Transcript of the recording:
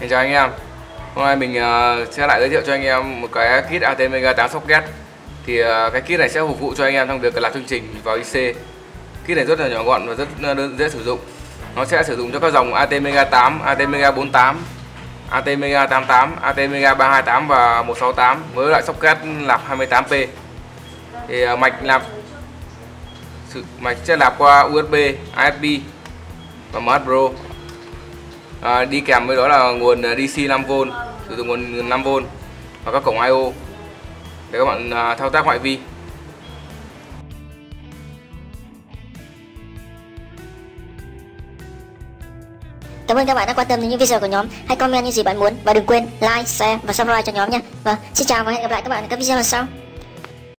Xin chào anh em. Hôm nay mình uh, sẽ lại giới thiệu cho anh em một cái kit ATmega 8 socket. Thì uh, cái kit này sẽ phục vụ cho anh em trong việc làm chương trình vào IC Kit này rất là nhỏ gọn và rất dễ sử dụng. Nó sẽ sử dụng cho các dòng ATmega 8, ATmega 48 ATmega 88, ATmega 328 và 168 với loại socket lạp 28P Thì uh, mạch lạp mạch sẽ lạp qua USB, ASB và MH Pro à, đi kèm với đó là nguồn à, DC 5V sử dụng nguồn 5V và các cổng I/O để các bạn à, thao tác ngoại vi Cảm ơn các bạn đã quan tâm đến những video của nhóm. Hãy comment những gì bạn muốn và đừng quên like, share và subscribe cho nhóm nha. Và xin chào và hẹn gặp lại các bạn ở các video lần sau.